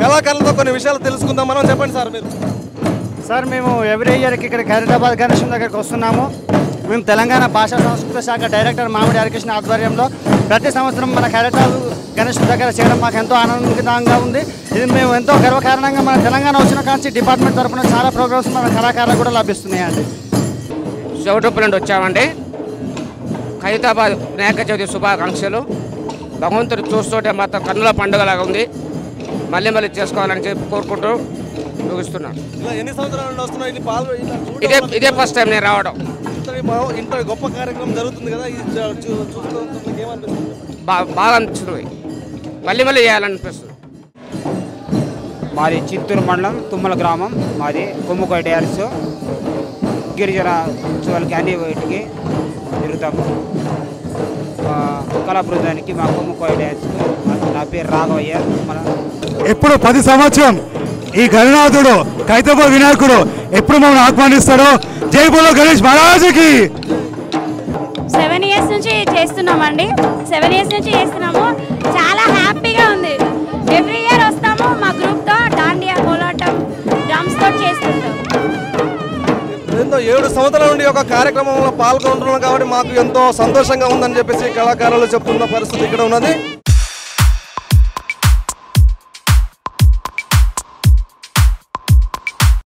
కళాకారులతో కొన్ని విషయాలు తెలుసుకుందాం. మనం చెప్పండి సార్ మీరు. సార్ మేము ఎవ్రీ ఇయర్కి ఇక్కడ ఖైరతాబాద్ గణేశం దగ్గరికి వస్తున్నాము. మేము తెలంగాణ భాషా సంస్కృత శాఖ డైరెక్టర్ మామిడి హరికృష్ణ ఆధ్వర్యంలో ప్రతి సంవత్సరం మన ఖైరతాబాద్ గణేశం దగ్గర చేయడం మాకు ఎంతో ఆనందంగా ఉంది. ఇది మేము ఎంతో గర్వకారణంగా మన తెలంగాణ వచ్చిన కాంచి డిపార్ట్మెంట్ తరఫున చాలా ప్రోగ్రామ్స్ మన కళాకారులకు కూడా లభిస్తున్నాయండి. చౌటుప్పల నుండి వచ్చామండి. ఖైతాబాద్ వినాయక చవితి శుభాకాంక్షలు. భగవంతుడు చూస్తుంటే మొత్తం కన్నుల పండుగలాగా ఉంది. మళ్ళీ మళ్ళీ చేసుకోవాలని చెప్పి కోరుకుంటూ ముగిస్తున్నాను. ఇలా ఎన్ని సంవత్సరాల నుండి వస్తున్నావు? ఇది ఇదే ఫస్ట్ టైం నేను రావడం. ఇంత గొప్ప కార్యక్రమం జరుగుతుంది కదా? బాగా అనిపిస్తుంది మళ్ళీ మళ్ళీ చేయాలనిపిస్తుంది. మాది చిత్తూరు మండలం తుమ్మల గ్రామం. మాది కొమ్ముకోయ డ్యాన్స్ గిరిజన ఉత్సవాలకి అన్ని వాటికి తిరుగుతాము. కళా బృందానికి మా కొమ్ముకోయ డ్యాన్స్ నా పేరు రాఘవయ్య. మన ఎప్పుడు పది సంవత్సరం ఈ గణనాథుడు కైతబ వినాయకుడు ఎప్పుడు మమ్మల్ని ఆహ్వానిస్తాడో? జై బోలో గణేష్ మహారాజుకి! సెవెన్ ఇయర్స్ నుంచి చేస్తున్నామండి. సెవెన్ ఇయర్స్ నుంచి చేస్తున్నాము. చాలా ఎంతో ఏడు సంవత్సరాల నుండి ఒక కార్యక్రమంలో పాల్గొంటున్నాం కాబట్టి మాకు ఎంతో సంతోషంగా ఉందని చెప్పేసి కళాకారులు చెప్తున్న పరిస్థితి ఇక్కడ ఉన్నది.